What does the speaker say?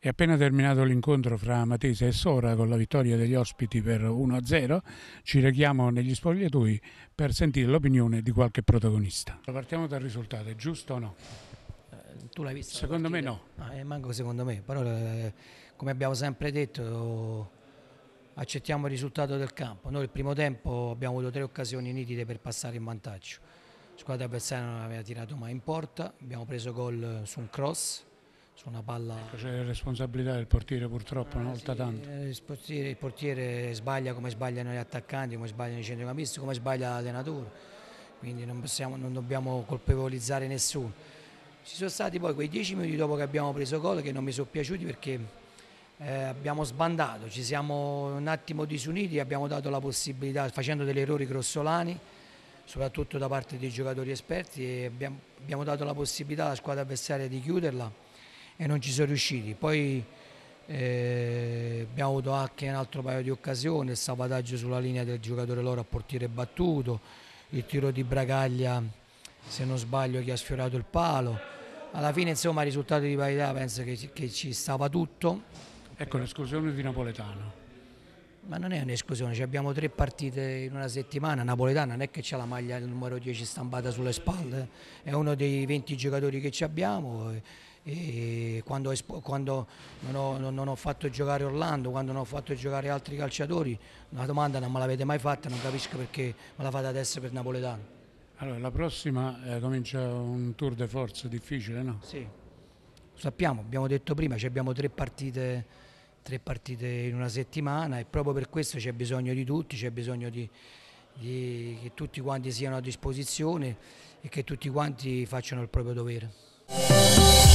È appena terminato l'incontro fra Matese e Sora con la vittoria degli ospiti per 1-0. Ci rechiamo negli spogliatoi per sentire l'opinione di qualche protagonista. Partiamo dal risultato, è giusto o no? Eh, tu l'hai visto? Secondo me no. Ah, eh, manco secondo me, però eh, come abbiamo sempre detto accettiamo il risultato del campo. Noi il primo tempo abbiamo avuto tre occasioni nitide per passare in vantaggio. La squadra avversaria non aveva tirato mai in porta, abbiamo preso gol su un cross su una palla. C'è responsabilità del portiere purtroppo una volta sì, tanto. Eh, il portiere, il portiere, sbaglia come sbagliano gli attaccanti, come sbagliano i centrocampisti, come sbaglia l'allenatore. Quindi non, possiamo, non dobbiamo colpevolizzare nessuno. Ci sono stati poi quei dieci minuti dopo che abbiamo preso gol che non mi sono piaciuti perché eh, abbiamo sbandato, ci siamo un attimo disuniti, abbiamo dato la possibilità, facendo degli errori grossolani, soprattutto da parte dei giocatori esperti, abbiamo, abbiamo dato la possibilità alla squadra avversaria di chiuderla e non ci sono riusciti. Poi eh, abbiamo avuto anche un altro paio di occasioni, il salvataggio sulla linea del giocatore loro a portiere battuto, il tiro di Bragaglia, se non sbaglio, che ha sfiorato il palo. Alla fine, insomma, il risultato di parità penso che, che ci stava tutto. Ecco l'esclusione di Napoletano. Ma non è un'esclusione, abbiamo tre partite in una settimana, Napoletano non è che c'è la maglia numero 10 stampata sulle spalle, è uno dei 20 giocatori che abbiamo e quando, quando non, ho, non, ho, fatto giocare Orlando, quando non ho fatto giocare altri calciatori, una domanda non me l'avete mai fatta, non capisco perché me la fate adesso per Napoletano. Allora, la prossima eh, comincia un tour de force difficile, no? Sì, sappiamo, abbiamo detto prima, abbiamo tre partite, tre partite in una settimana e proprio per questo c'è bisogno di tutti, c'è bisogno di, di, che tutti quanti siano a disposizione e che tutti quanti facciano il proprio dovere.